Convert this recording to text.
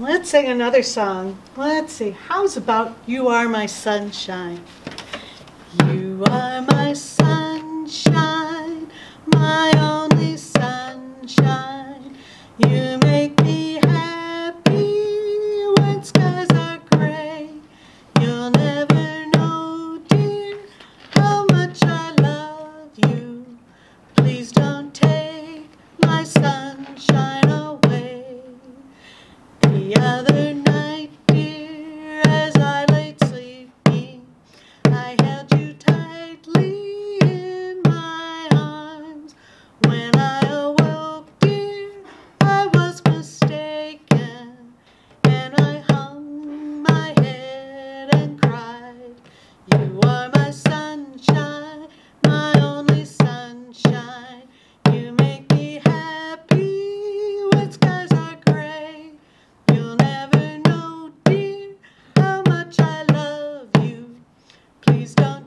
Let's sing another song. Let's see. How's about You Are My Sunshine? You are my sunshine. Done.